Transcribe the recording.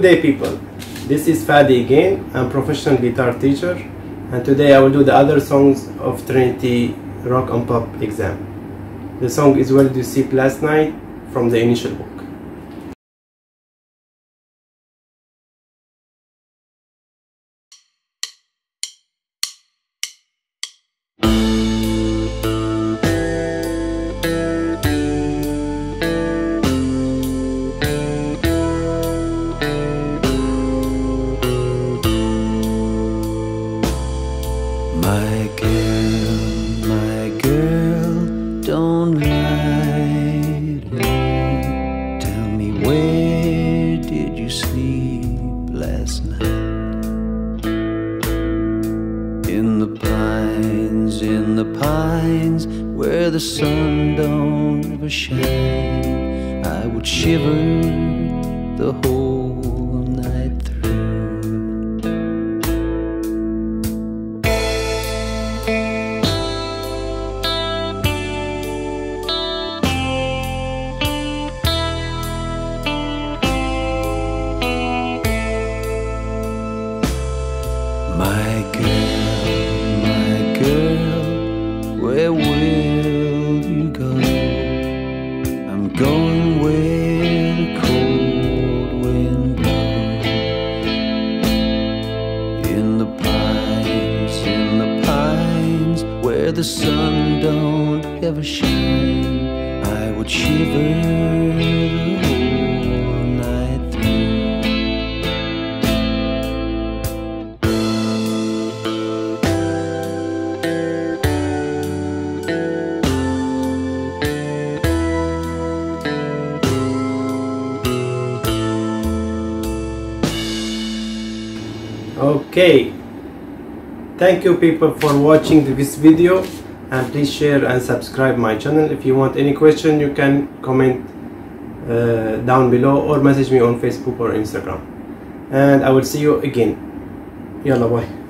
day people. This is Fadi again. I'm professional guitar teacher and today I will do the other songs of Trinity Rock and Pop exam. The song is Where Did You Sleep Last Night from the initial book My girl, my girl, don't lie to me. Tell me where did you sleep last night? In the pines, in the pines, where the sun don't ever shine. I would shiver the whole My girl, my girl, where will you go? I'm going where the cold wind blows. In the pines, in the pines, where the sun don't ever shine, I would shiver okay. Thank you people for watching this video. And please share and subscribe my channel. If you want any question you can comment uh, down below or message me on facebook or instagram. And i will see you again. Yalla bye